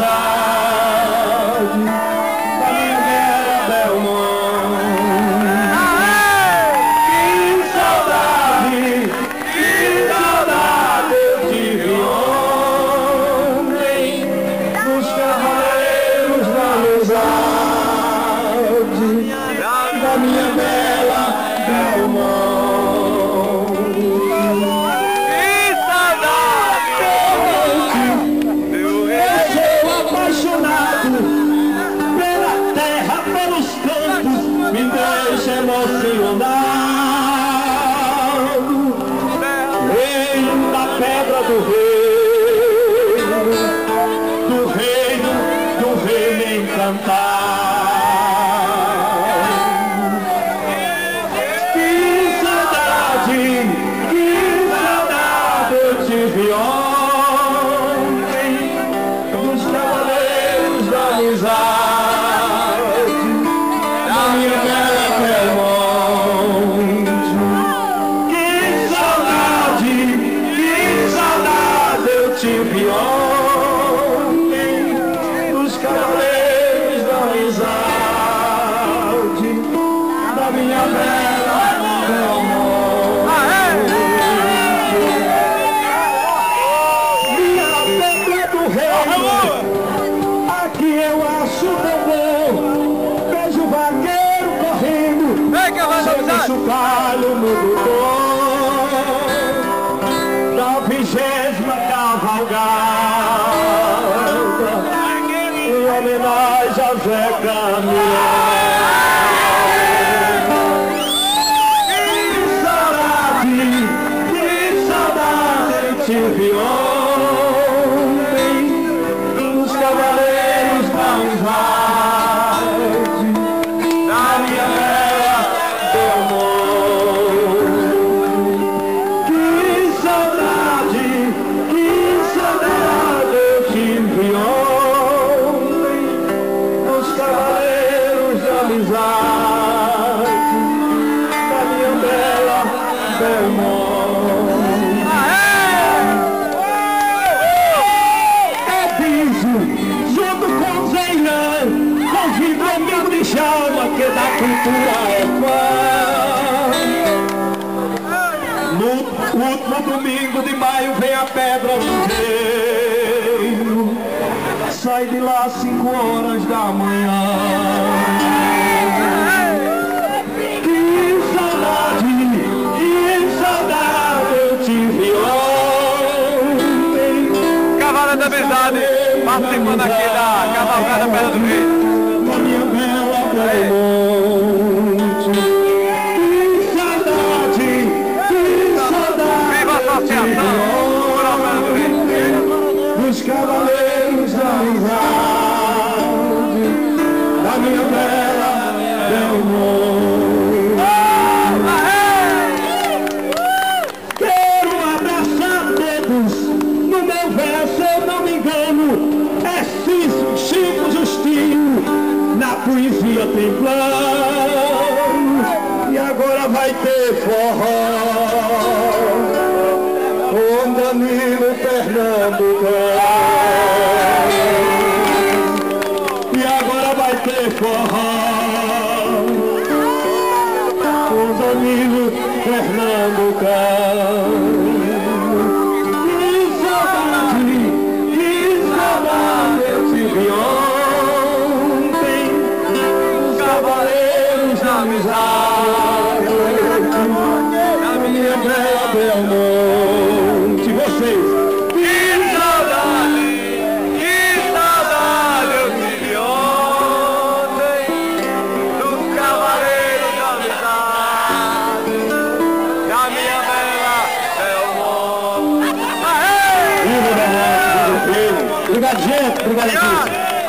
saudade da Livera Belmont. Que saudade, que saudade eu tive ontem dos cavaleiros da amizade da minha bela. Ronaldo, reino da pedra do reino, do reino do reino encantado. Tive ontem dos cavaleiros da amizade, da minha bela Camilo. É bicho, junto com o Zeiran, convido o amigo de chama, que da cultura é fã. No último domingo de maio vem a pedra do sai de lá às cinco horas da manhã. Participando aqui da Cavalgada Pedra do Rei. Meu verso eu não me engano. É Cícero, Chico Justinho. Na poesia tem plano. E agora vai ter forró. Obrigado, gente. Obrigado, gente.